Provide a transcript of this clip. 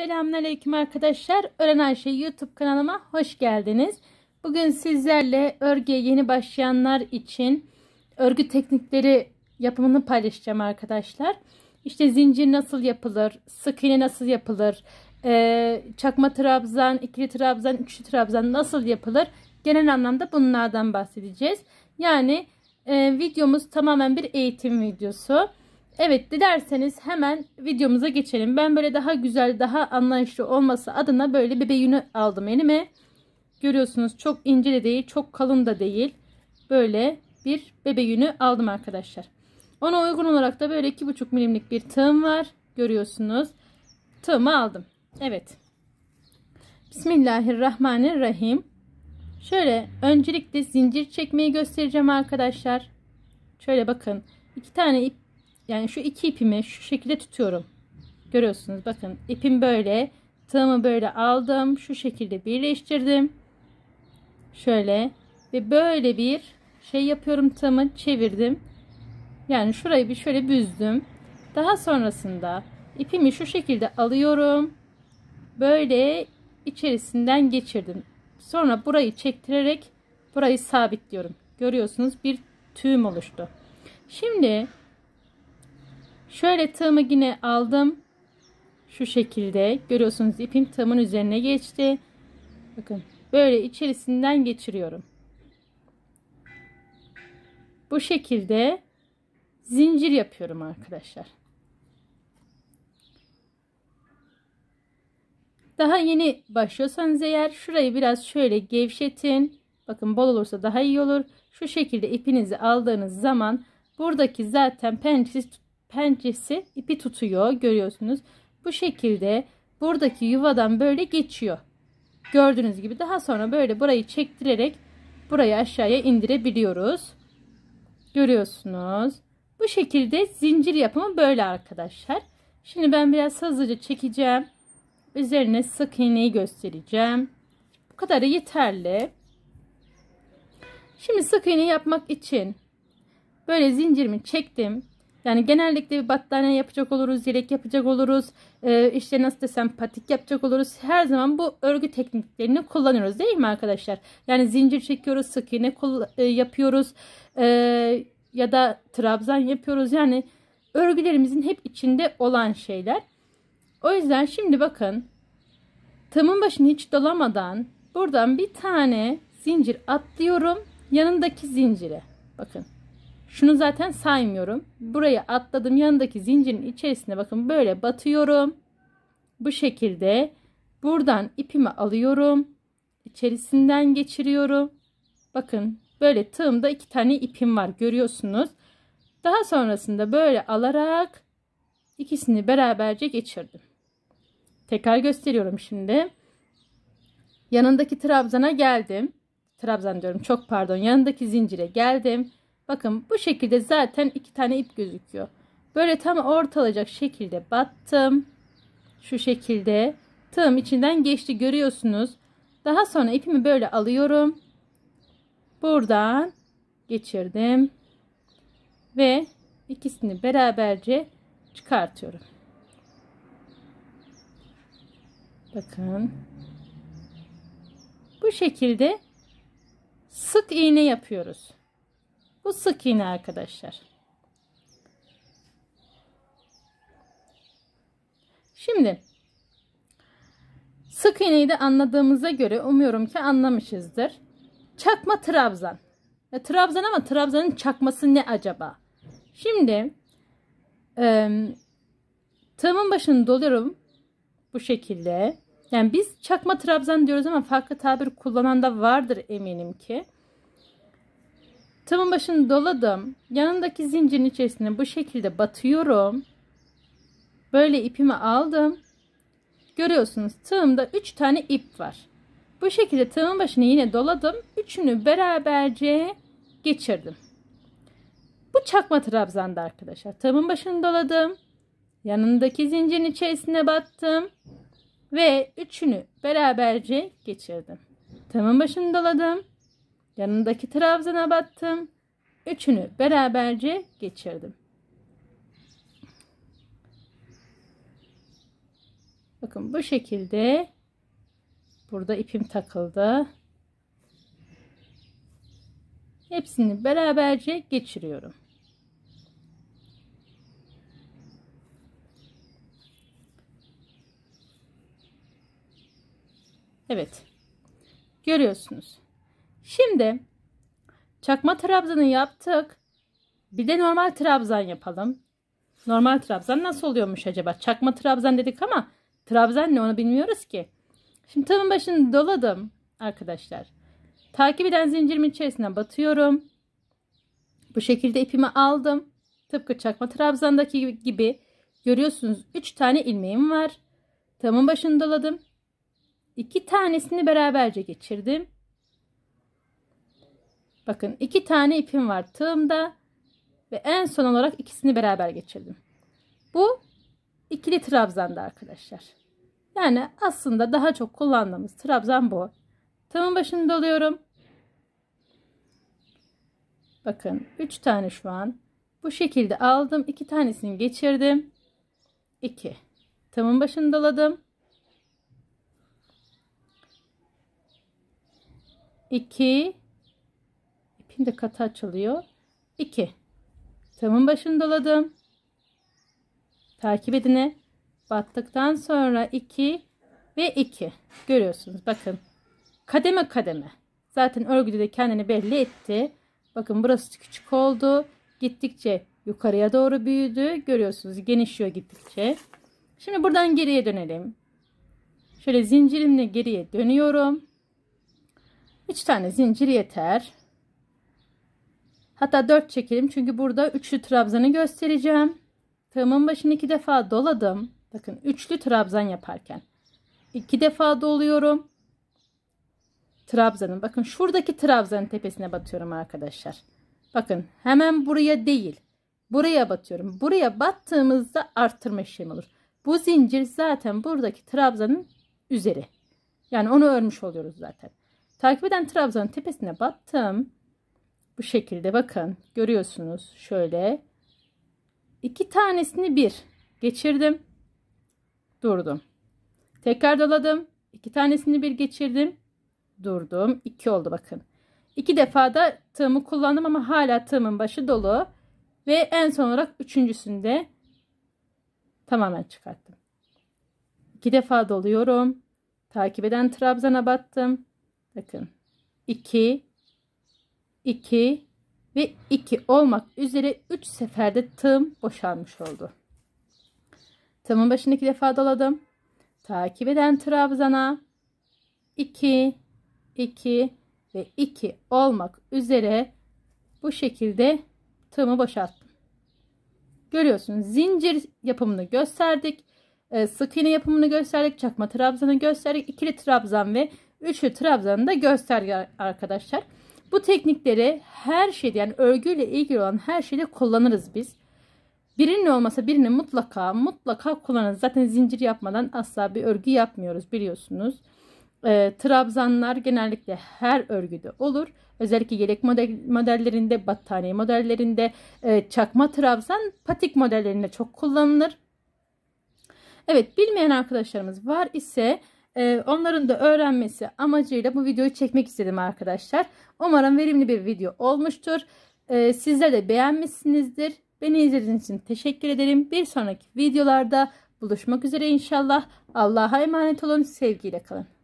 Selamünaleyküm arkadaşlar. Öğren Ayşe YouTube kanalıma hoş geldiniz. Bugün sizlerle örgüye yeni başlayanlar için örgü teknikleri yapımını paylaşacağım arkadaşlar. İşte zincir nasıl yapılır, sık iğne nasıl yapılır, e, çakma trabzan, ikili trabzan, üçlü trabzan nasıl yapılır? Genel anlamda bunlardan bahsedeceğiz. Yani e, videomuz tamamen bir eğitim videosu. Evet dilerseniz hemen videomuza geçelim. Ben böyle daha güzel daha anlayışlı olması adına böyle bebe yünü aldım elime. Görüyorsunuz çok ince de değil çok kalın da değil. Böyle bir bebe yünü aldım arkadaşlar. Ona uygun olarak da böyle 2,5 milimlik bir tığım var. Görüyorsunuz. Tığımı aldım. Evet. Bismillahirrahmanirrahim. Şöyle öncelikle zincir çekmeyi göstereceğim arkadaşlar. Şöyle bakın. iki tane ip yani şu iki ipimi şu şekilde tutuyorum. Görüyorsunuz bakın ipim böyle. Tığımı böyle aldım. Şu şekilde birleştirdim. Şöyle ve böyle bir şey yapıyorum tığımı çevirdim. Yani şurayı bir şöyle büzdüm. Daha sonrasında ipimi şu şekilde alıyorum. Böyle içerisinden geçirdim. Sonra burayı çektirerek burayı sabitliyorum. Görüyorsunuz bir tüğüm oluştu. Şimdi Şöyle tığımı yine aldım. Şu şekilde görüyorsunuz ipim tığımın üzerine geçti. Bakın böyle içerisinden geçiriyorum. Bu şekilde zincir yapıyorum arkadaşlar. Daha yeni başlıyorsanız eğer şurayı biraz şöyle gevşetin. Bakın bol olursa daha iyi olur. Şu şekilde ipinizi aldığınız zaman buradaki zaten pençesi pençesi ipi tutuyor görüyorsunuz. Bu şekilde buradaki yuvadan böyle geçiyor. Gördüğünüz gibi daha sonra böyle burayı çektirerek burayı aşağıya indirebiliyoruz. Görüyorsunuz. Bu şekilde zincir yapımı böyle arkadaşlar. Şimdi ben biraz hızlıca çekeceğim. Üzerine sık iğneyi göstereceğim. Bu kadarı yeterli. Şimdi sık iğne yapmak için böyle zincirimi çektim. Yani genellikle bir battaniye yapacak oluruz, yelek yapacak oluruz, e, işte nasıl desem patik yapacak oluruz. Her zaman bu örgü tekniklerini kullanıyoruz değil mi arkadaşlar? Yani zincir çekiyoruz, sık iğne e, yapıyoruz e, ya da trabzan yapıyoruz. Yani örgülerimizin hep içinde olan şeyler. O yüzden şimdi bakın tığımın başını hiç dolamadan buradan bir tane zincir atlıyorum yanındaki zincire. Bakın şunu zaten saymıyorum. Buraya atladım. Yanındaki zincirin içerisine bakın böyle batıyorum. Bu şekilde buradan ipimi alıyorum. İçerisinden geçiriyorum. Bakın böyle tığımda iki tane ipim var görüyorsunuz. Daha sonrasında böyle alarak ikisini beraberce geçirdim. Tekrar gösteriyorum şimdi. Yanındaki trabzana geldim. Trabzan diyorum çok pardon. Yanındaki zincire geldim. Bakın bu şekilde zaten iki tane ip gözüküyor. Böyle tam ortalayacak şekilde battım. Şu şekilde tığım içinden geçti görüyorsunuz. Daha sonra ipimi böyle alıyorum. Buradan geçirdim. Ve ikisini beraberce çıkartıyorum. Bakın. Bu şekilde sık iğne yapıyoruz. Bu sık iğne arkadaşlar. Şimdi sık iğneyi de anladığımıza göre umuyorum ki anlamışızdır. Çakma trabzan. Ya, trabzan ama trabzanın çakması ne acaba? Şimdi e, tığımın başını doluyorum bu şekilde. Yani biz çakma trabzan diyoruz ama farklı tabir kullanan da vardır eminim ki. Tığımın başını doladım. Yanındaki zincirin içerisine bu şekilde batıyorum. Böyle ipimi aldım. Görüyorsunuz tığımda 3 tane ip var. Bu şekilde tığımın başını yine doladım. Üçünü beraberce geçirdim. Bu çakma trabzanda arkadaşlar. Tığımın başını doladım. Yanındaki zincirin içerisine battım. Ve üçünü beraberce geçirdim. Tığımın başını doladım. Yanındaki trabzana battım. Üçünü beraberce geçirdim. Bakın bu şekilde burada ipim takıldı. Hepsini beraberce geçiriyorum. Evet. Görüyorsunuz. Şimdi çakma trabzanı yaptık. Bir de normal trabzan yapalım. Normal trabzan nasıl oluyormuş acaba? Çakma trabzan dedik ama trabzan ne onu bilmiyoruz ki. Şimdi tığımın başını doladım arkadaşlar. Takip eden zincirimin içerisine batıyorum. Bu şekilde ipimi aldım. Tıpkı çakma trabzandaki gibi görüyorsunuz 3 tane ilmeğim var. Tığımın başını doladım. 2 tanesini beraberce geçirdim. Bakın 2 tane ipim var tığımda. Ve en son olarak ikisini beraber geçirdim. Bu ikili trabzanda arkadaşlar. Yani aslında daha çok kullandığımız trabzan bu. Tığımın başını doluyorum. Bakın 3 tane şu an. Bu şekilde aldım. 2 tanesini geçirdim. 2. Tığımın başını doladım. 2 ipin de katı açılıyor. 2 Tığımın başını doladım. Takip edine battıktan sonra 2 ve 2 görüyorsunuz bakın. Kademe kademe. Zaten örgüde de kendini belli etti. Bakın burası küçük oldu. Gittikçe yukarıya doğru büyüdü. Görüyorsunuz genişliyor gittikçe. Şimdi buradan geriye dönelim. Şöyle zincirimle geriye dönüyorum. 3 tane zincir yeter Hatta 4 çekelim çünkü burada üçlü trabzanı göstereceğim. Tığımın başını iki defa doladım. Bakın üçlü trabzan yaparken. iki defa doluyorum. Trabzanın bakın şuradaki trabzanın tepesine batıyorum arkadaşlar. Bakın hemen buraya değil. Buraya batıyorum. Buraya battığımızda arttırma işlemi olur. Bu zincir zaten buradaki trabzanın üzeri. Yani onu örmüş oluyoruz zaten. Takip eden trabzanın tepesine battım. Bu şekilde bakın görüyorsunuz. Şöyle iki tanesini bir geçirdim durdum. Tekrar doladım iki tanesini bir geçirdim durdum. İki oldu bakın. İki defa da tığımı kullandım ama hala tığımın başı dolu. Ve en son olarak üçüncüsünde tamamen çıkarttım. İki defa doluyorum. Takip eden trabzana battım. Bakın 2 2 ve 2 olmak üzere 3 seferde tığım boşalmış oldu. Tığımın başını 2 defa doladım. Takip eden trabzana 2 2 ve 2 olmak üzere bu şekilde tığımı boşalttım. Görüyorsunuz zincir yapımını gösterdik. Ee, sık iğne yapımını gösterdik. Çakma trabzanı gösterdik. ikili trabzan ve üçlü trabzanı da gösterdik arkadaşlar. Bu teknikleri her şeyde yani örgüyle ilgili olan her şeyde kullanırız biz. Birinin olmasa birini mutlaka mutlaka kullanırız. Zaten zincir yapmadan asla bir örgü yapmıyoruz biliyorsunuz. E, trabzanlar genellikle her örgüde olur. Özellikle yelek model, modellerinde, battaniye modellerinde, e, çakma trabzan, patik modellerinde çok kullanılır. Evet bilmeyen arkadaşlarımız var ise ee, onların da öğrenmesi amacıyla bu videoyu çekmek istedim arkadaşlar. Umarım verimli bir video olmuştur. Ee, sizler de beğenmişsinizdir. Beni izlediğiniz için teşekkür ederim. Bir sonraki videolarda buluşmak üzere inşallah. Allah'a emanet olun. Sevgiyle kalın.